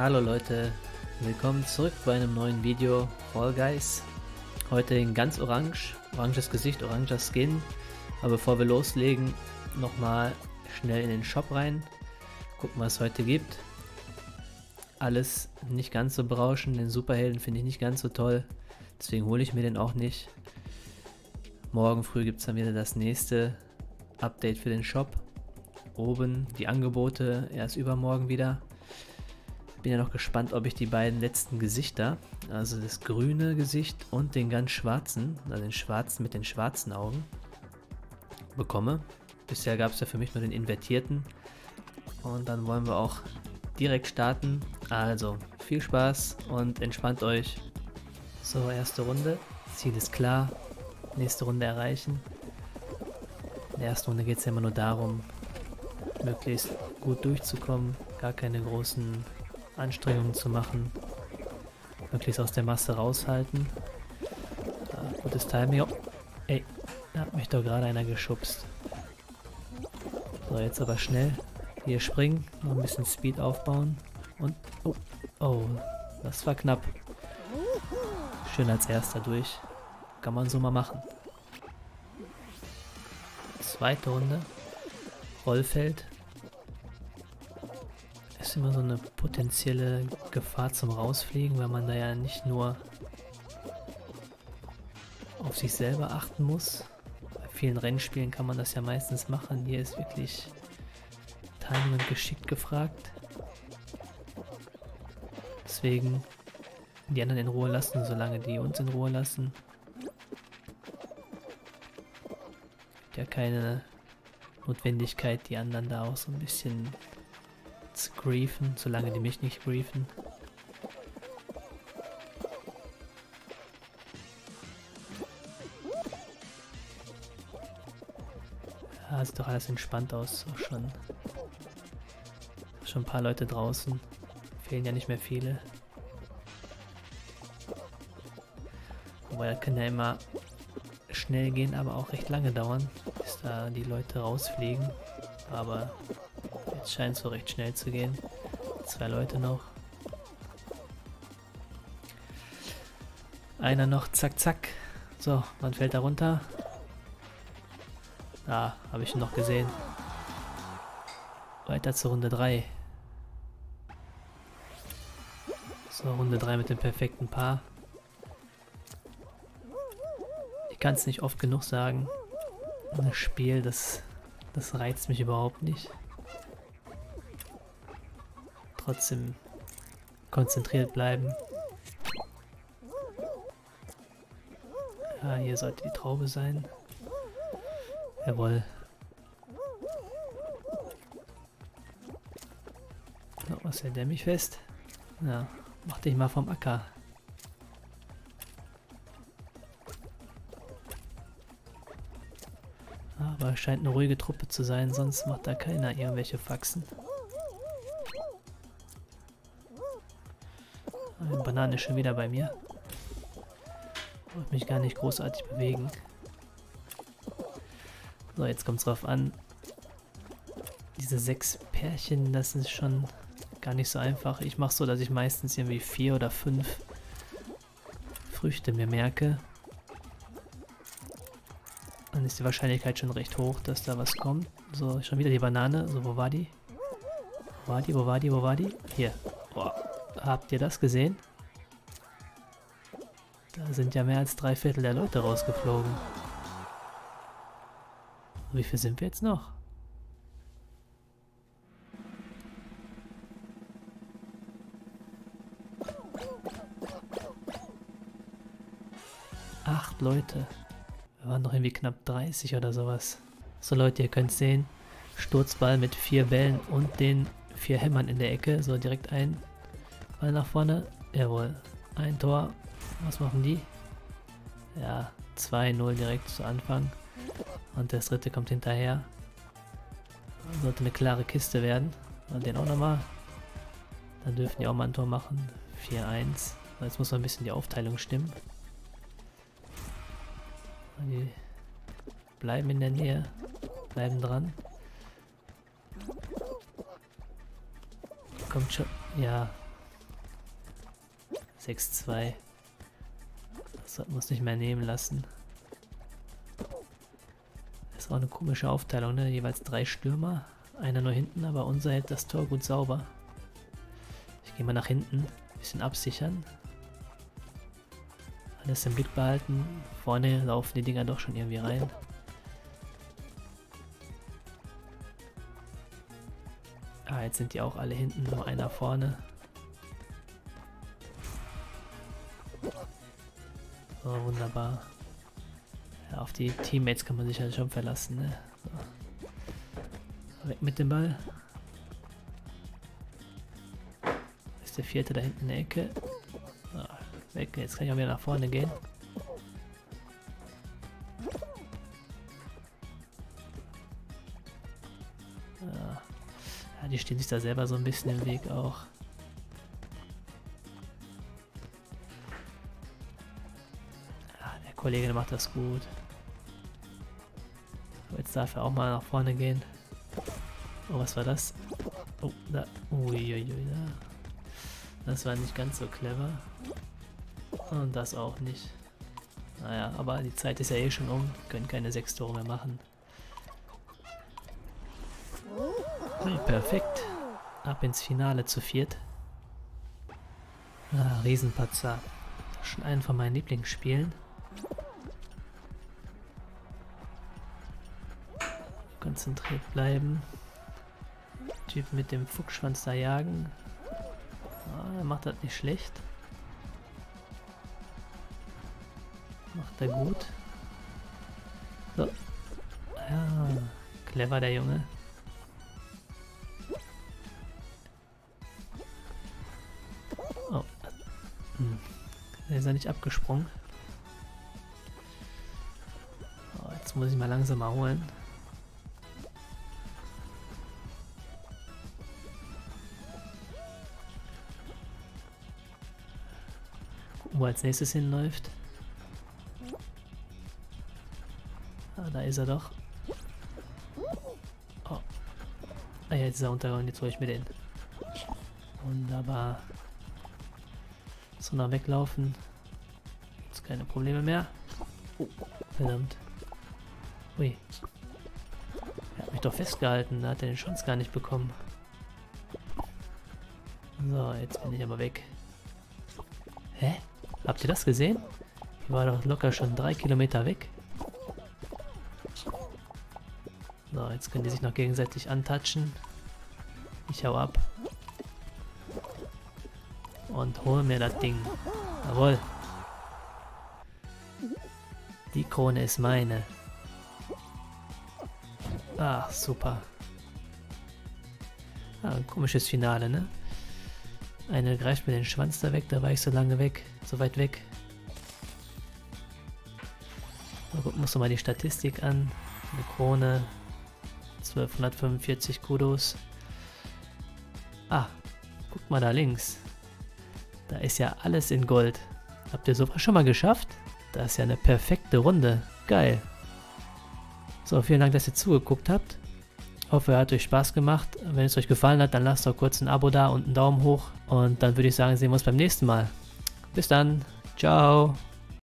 Hallo Leute, willkommen zurück bei einem neuen Video Fall Guys. Heute in ganz orange, oranges Gesicht, oranger Skin. Aber bevor wir loslegen, nochmal schnell in den Shop rein, gucken was es heute gibt. Alles nicht ganz so berauschend, den Superhelden finde ich nicht ganz so toll, deswegen hole ich mir den auch nicht. Morgen früh gibt es dann wieder das nächste Update für den Shop. Oben die Angebote erst übermorgen wieder. Bin ja noch gespannt, ob ich die beiden letzten Gesichter, also das grüne Gesicht und den ganz schwarzen, also den schwarzen mit den schwarzen Augen, bekomme. Bisher gab es ja für mich nur den invertierten. Und dann wollen wir auch direkt starten. Also viel Spaß und entspannt euch. So, erste Runde. Ziel ist klar. Nächste Runde erreichen. In der ersten Runde geht es ja immer nur darum, möglichst gut durchzukommen, gar keine großen Anstrengungen zu machen, möglichst aus der Masse raushalten. Ja, gutes Timing. Oh, ey, da hat mich doch gerade einer geschubst. So, jetzt aber schnell hier springen, noch ein bisschen Speed aufbauen und... Oh, oh, das war knapp. Schön als erster durch. Kann man so mal machen. Zweite Runde. Rollfeld ist immer so eine potenzielle Gefahr zum Rausfliegen, weil man da ja nicht nur auf sich selber achten muss. Bei vielen Rennspielen kann man das ja meistens machen. Hier ist wirklich Timing und Geschick gefragt. Deswegen die anderen in Ruhe lassen, solange die uns in Ruhe lassen. Ja keine Notwendigkeit, die anderen da auch so ein bisschen griefen, solange die mich nicht griefen. Ja, sieht doch alles entspannt aus, auch schon. Schon ein paar Leute draußen. Fehlen ja nicht mehr viele. Wobei das kann ja immer schnell gehen, aber auch recht lange dauern, bis da die Leute rausfliegen. Aber Jetzt scheint es so recht schnell zu gehen. Zwei Leute noch. Einer noch, zack, zack. So, wann fällt er runter? Ah, habe ich ihn noch gesehen. Weiter zur Runde 3. So, Runde 3 mit dem perfekten Paar. Ich kann es nicht oft genug sagen. Das Spiel, das, das reizt mich überhaupt nicht trotzdem konzentriert bleiben. Ja, hier sollte die Traube sein. Jawohl. So, was hält der mich fest? Ja, mach dich mal vom Acker. Aber scheint eine ruhige Truppe zu sein, sonst macht da keiner irgendwelche Faxen. Banane schon wieder bei mir. Wollte mich gar nicht großartig bewegen. So, jetzt kommt es drauf an. Diese sechs Pärchen, das ist schon gar nicht so einfach. Ich mache so, dass ich meistens irgendwie vier oder fünf Früchte mir merke. Dann ist die Wahrscheinlichkeit schon recht hoch, dass da was kommt. So, schon wieder die Banane. So, wo war die? Wo war die? Wo war die? Wo war die? Hier. Boah. Habt ihr das gesehen? Sind ja mehr als drei Viertel der Leute rausgeflogen. Wie viel sind wir jetzt noch? Acht Leute. Wir waren doch irgendwie knapp 30 oder sowas. So Leute, ihr könnt sehen. Sturzball mit vier Bällen und den vier Hämmern in der Ecke. So direkt ein Ball nach vorne. Jawohl. Ein Tor was machen die? Ja, 2-0 direkt zu Anfang. Und das dritte kommt hinterher. Sollte eine klare Kiste werden. Und den auch nochmal. Dann dürfen die auch mal ein Tor machen. 4-1. Jetzt muss noch ein bisschen die Aufteilung stimmen. Die bleiben in der Nähe. Bleiben dran. Kommt schon. Ja, 6-2. Sollten wir uns nicht mehr nehmen lassen. Das ist auch eine komische Aufteilung, ne? Jeweils drei Stürmer. Einer nur hinten, aber unser hält das Tor gut sauber. Ich gehe mal nach hinten. Bisschen absichern. Alles im Blick behalten. Vorne laufen die Dinger doch schon irgendwie rein. Ah, jetzt sind die auch alle hinten, nur einer vorne. So, wunderbar. Ja, auf die Teammates kann man sich halt schon verlassen, ne? So. Weg mit dem Ball. Ist der vierte da hinten in der Ecke. Ah, weg, jetzt kann ich auch wieder nach vorne gehen. die stehen sich da selber so ein bisschen im Weg auch. Kollege macht das gut. Jetzt darf er auch mal nach vorne gehen. Oh, was war das? Oh, da. Uiuiui, da. Das war nicht ganz so clever. Und das auch nicht. Naja, aber die Zeit ist ja eh schon um. Können keine sechs Tore mehr machen. perfekt. Ab ins Finale zu viert. Ah, Riesenpatzer. Schon einen von meinen Lieblingsspielen. Konzentriert bleiben. Typ mit dem Fuchsschwanz da jagen. Ah, er macht das nicht schlecht. Macht er gut. So. Ja, clever der Junge. ist er nicht abgesprungen. Oh, jetzt muss ich mal langsamer holen. Wo als nächstes hinläuft. Ah, da ist er doch. Oh. Ah, jetzt ist er untergegangen, jetzt hole ich mir den. Wunderbar. So, noch weglaufen keine Probleme mehr. Verdammt. Ui. Er hat mich doch festgehalten, da hat er den Schwanz gar nicht bekommen. So, jetzt bin ich aber weg. Hä? Habt ihr das gesehen? Ich war doch locker schon drei Kilometer weg. So, jetzt können die sich noch gegenseitig antatschen. Ich hau ab. Und hole mir das Ding. Jawohl. Die Krone ist meine. Ach, super. Ah, ein komisches Finale, ne? Eine greift mir den Schwanz da weg, da war ich so lange weg, so weit weg. Da gucken uns mal die Statistik an. Eine Krone, 1245 Kudos. Ah, guck mal da links. Da ist ja alles in Gold. Habt ihr sowas schon mal geschafft? Das ist ja eine perfekte Runde. Geil. So, vielen Dank, dass ihr zugeguckt habt. Hoffe, hat euch Spaß gemacht. Wenn es euch gefallen hat, dann lasst doch kurz ein Abo da und einen Daumen hoch. Und dann würde ich sagen, sehen wir uns beim nächsten Mal. Bis dann. Ciao.